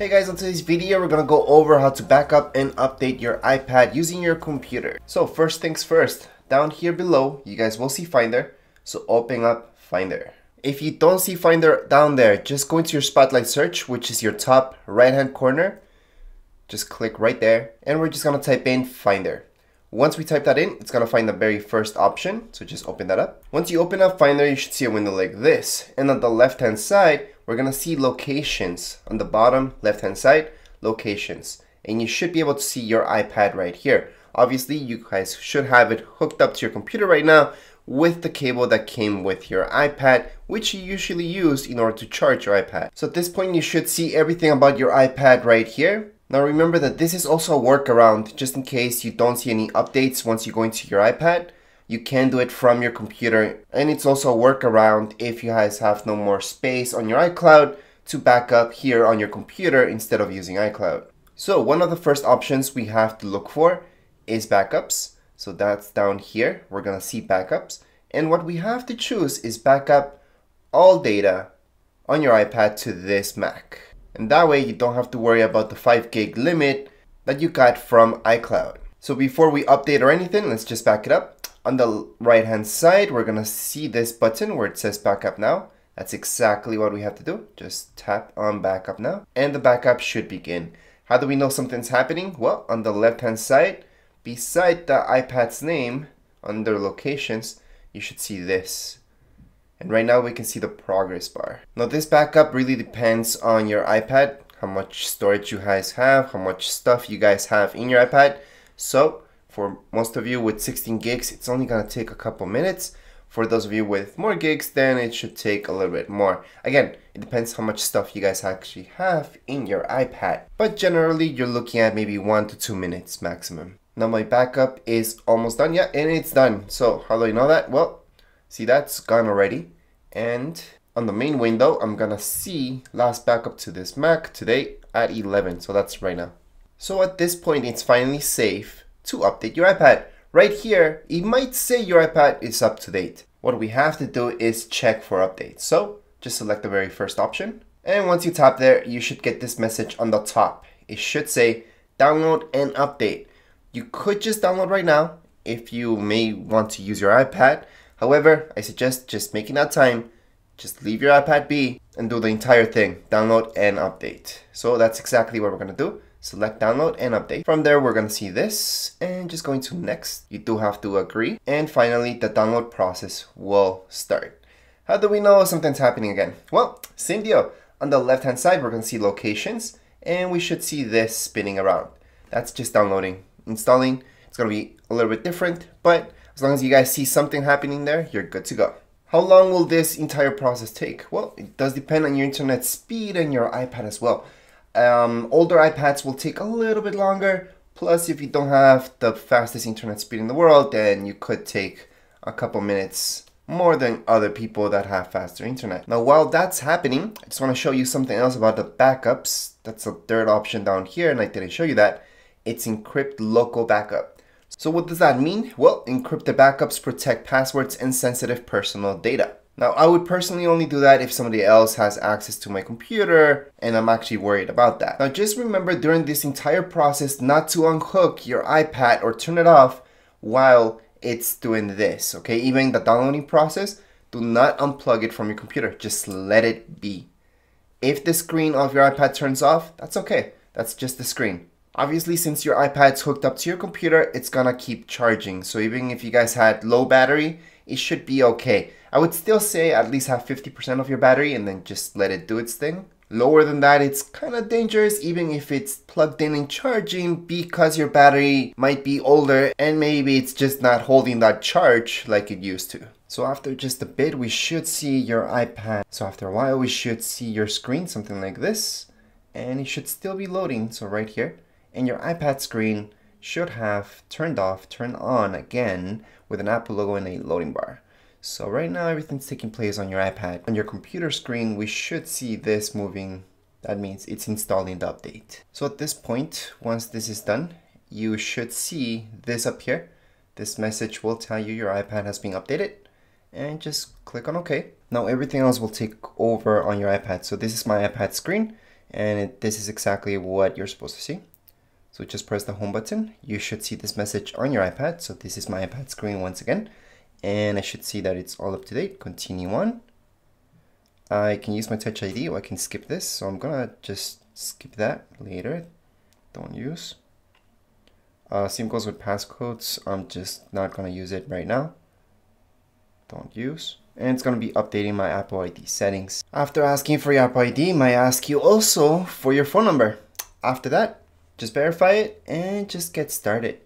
Hey guys, on today's video we're gonna go over how to back up and update your iPad using your computer. So first things first, down here below you guys will see Finder, so open up Finder. If you don't see Finder down there, just go into your Spotlight search, which is your top right hand corner. Just click right there and we're just gonna type in Finder. Once we type that in, it's gonna find the very first option. So just open that up. Once you open up Finder, you should see a window like this. And on the left hand side, we're gonna see locations. On the bottom left hand side, locations. And you should be able to see your iPad right here. Obviously, you guys should have it hooked up to your computer right now with the cable that came with your iPad, which you usually use in order to charge your iPad. So at this point, you should see everything about your iPad right here. Now remember that this is also a workaround just in case you don't see any updates once you go into your iPad. You can do it from your computer and it's also a workaround if you guys have no more space on your iCloud to back up here on your computer instead of using iCloud. So one of the first options we have to look for is backups. So that's down here. We're gonna see backups. And what we have to choose is backup all data on your iPad to this Mac. And that way you don't have to worry about the 5 gig limit that you got from iCloud. So before we update or anything, let's just back it up. On the right hand side, we're gonna see this button where it says backup now. That's exactly what we have to do. Just tap on backup now and the backup should begin. How do we know something's happening? Well, on the left hand side, beside the iPad's name, under locations, you should see this. And right now we can see the progress bar. Now this backup really depends on your iPad, how much storage you guys have, how much stuff you guys have in your iPad. So for most of you with 16 gigs, it's only gonna take a couple minutes. For those of you with more gigs, then it should take a little bit more. Again, it depends how much stuff you guys actually have in your iPad. But generally, you're looking at maybe one to two minutes maximum. Now my backup is almost done. Yeah, and it's done. So how do I know that? Well, See, that's gone already. And on the main window, I'm gonna see last backup to this Mac today at 11. So that's right now. So at this point, it's finally safe to update your iPad. Right here, it might say your iPad is up to date. What we have to do is check for updates. So just select the very first option. And once you tap there, you should get this message on the top. It should say download and update. You could just download right now if you may want to use your iPad However, I suggest just making that time, just leave your iPad be and do the entire thing, download and update. So that's exactly what we're gonna do. Select download and update. From there, we're gonna see this and just going to next. You do have to agree. And finally, the download process will start. How do we know something's happening again? Well, same deal. On the left-hand side, we're gonna see locations and we should see this spinning around. That's just downloading. Installing, it's gonna be a little bit different, but as long as you guys see something happening there, you're good to go. How long will this entire process take? Well, it does depend on your internet speed and your iPad as well. Um, older iPads will take a little bit longer. Plus, if you don't have the fastest internet speed in the world, then you could take a couple minutes more than other people that have faster internet. Now, while that's happening, I just want to show you something else about the backups. That's the third option down here, and I didn't show you that. It's encrypt local backup. So what does that mean? Well, encrypted backups protect passwords and sensitive personal data. Now, I would personally only do that if somebody else has access to my computer and I'm actually worried about that. Now, just remember during this entire process not to unhook your iPad or turn it off while it's doing this, okay? Even the downloading process, do not unplug it from your computer. Just let it be. If the screen of your iPad turns off, that's okay. That's just the screen. Obviously, since your iPad's hooked up to your computer, it's gonna keep charging. So even if you guys had low battery, it should be okay. I would still say at least have 50% of your battery and then just let it do its thing. Lower than that, it's kind of dangerous even if it's plugged in and charging because your battery might be older and maybe it's just not holding that charge like it used to. So after just a bit, we should see your iPad. So after a while, we should see your screen, something like this. And it should still be loading, so right here and your iPad screen should have turned off, turned on again with an Apple logo in a loading bar. So right now everything's taking place on your iPad. On your computer screen, we should see this moving. That means it's installing the update. So at this point, once this is done, you should see this up here. This message will tell you your iPad has been updated and just click on OK. Now everything else will take over on your iPad. So this is my iPad screen and it, this is exactly what you're supposed to see. So just press the home button. You should see this message on your iPad. So this is my iPad screen once again. And I should see that it's all up to date. Continue on. I can use my Touch ID or I can skip this. So I'm gonna just skip that later. Don't use. Uh, same goes with passcodes. I'm just not gonna use it right now. Don't use and it's to be updating my Apple ID settings. After asking for your Apple ID, might ask you also for your phone number. After that, just verify it and just get started.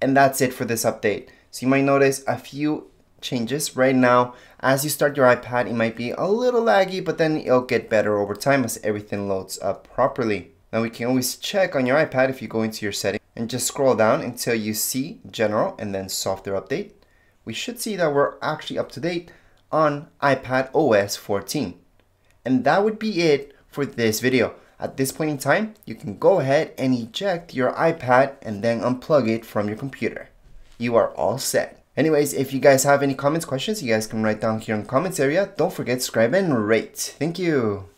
And that's it for this update. So you might notice a few changes right now. As you start your iPad, it might be a little laggy, but then it'll get better over time as everything loads up properly. Now we can always check on your iPad if you go into your settings and just scroll down until you see general and then software update. We should see that we're actually up to date on iPad OS 14. And that would be it for this video. At this point in time, you can go ahead and eject your iPad and then unplug it from your computer. You are all set. Anyways, if you guys have any comments, questions, you guys can write down here in comments area. Don't forget to subscribe and rate. Thank you.